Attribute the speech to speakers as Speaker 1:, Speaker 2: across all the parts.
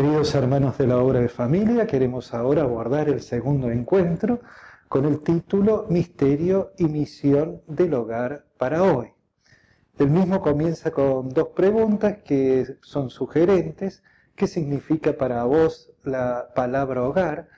Speaker 1: Queridos hermanos de la obra de familia, queremos ahora abordar el segundo encuentro con el título Misterio y Misión del Hogar para hoy. El mismo comienza con dos preguntas que son sugerentes. ¿Qué significa para vos la palabra hogar?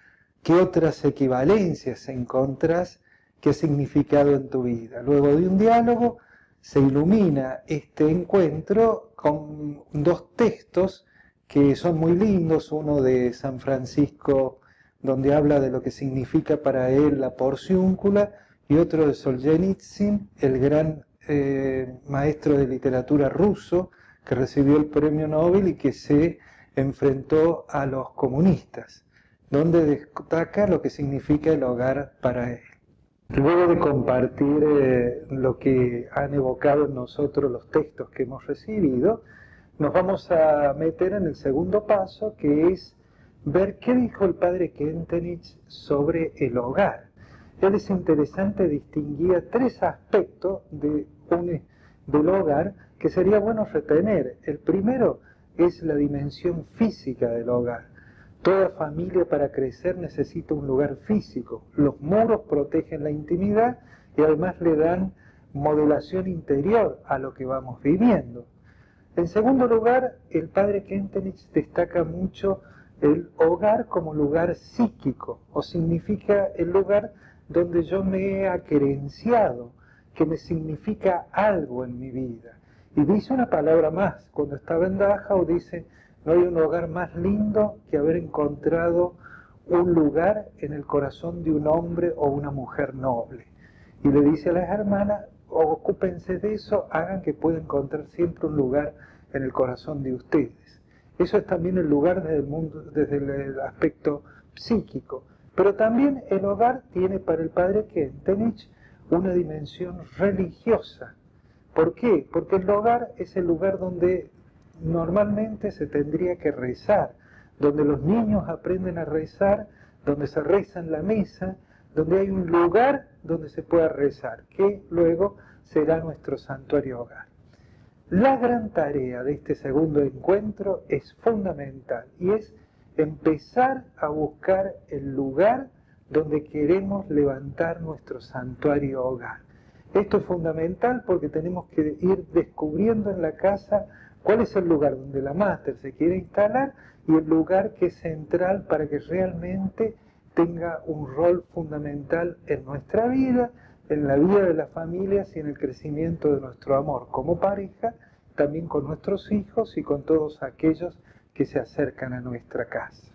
Speaker 1: ¿Qué otras equivalencias encontrás ha significado en tu vida? Luego de un diálogo se ilumina este encuentro con dos textos que son muy lindos, uno de San Francisco donde habla de lo que significa para él la porciúncula y otro de Solzhenitsyn, el gran eh, maestro de literatura ruso que recibió el premio Nobel y que se enfrentó a los comunistas, donde destaca lo que significa el hogar para él. Luego de compartir eh, lo que han evocado en nosotros los textos que hemos recibido, nos vamos a meter en el segundo paso, que es ver qué dijo el padre Kentenich sobre el hogar. Él es interesante, distinguía tres aspectos de un, del hogar que sería bueno retener. El primero es la dimensión física del hogar. Toda familia para crecer necesita un lugar físico. Los muros protegen la intimidad y además le dan modelación interior a lo que vamos viviendo. En segundo lugar, el padre Kentenich destaca mucho el hogar como lugar psíquico, o significa el lugar donde yo me he acerenciado, que me significa algo en mi vida. Y dice una palabra más, cuando estaba en Dachau dice, no hay un hogar más lindo que haber encontrado un lugar en el corazón de un hombre o una mujer noble. Y le dice a las hermanas, ocúpense de eso, hagan que pueda encontrar siempre un lugar en el corazón de ustedes. Eso es también el lugar desde el, mundo, desde el aspecto psíquico. Pero también el hogar tiene para el padre Kentenich una dimensión religiosa. ¿Por qué? Porque el hogar es el lugar donde normalmente se tendría que rezar, donde los niños aprenden a rezar, donde se reza en la mesa, donde hay un lugar donde se pueda rezar, que luego será nuestro santuario hogar. La gran tarea de este segundo encuentro es fundamental y es empezar a buscar el lugar donde queremos levantar nuestro santuario hogar. Esto es fundamental porque tenemos que ir descubriendo en la casa cuál es el lugar donde la máster se quiere instalar y el lugar que es central para que realmente tenga un rol fundamental en nuestra vida en la vida de las familias y en el crecimiento de nuestro amor como pareja, también con nuestros hijos y con todos aquellos que se acercan a nuestra casa.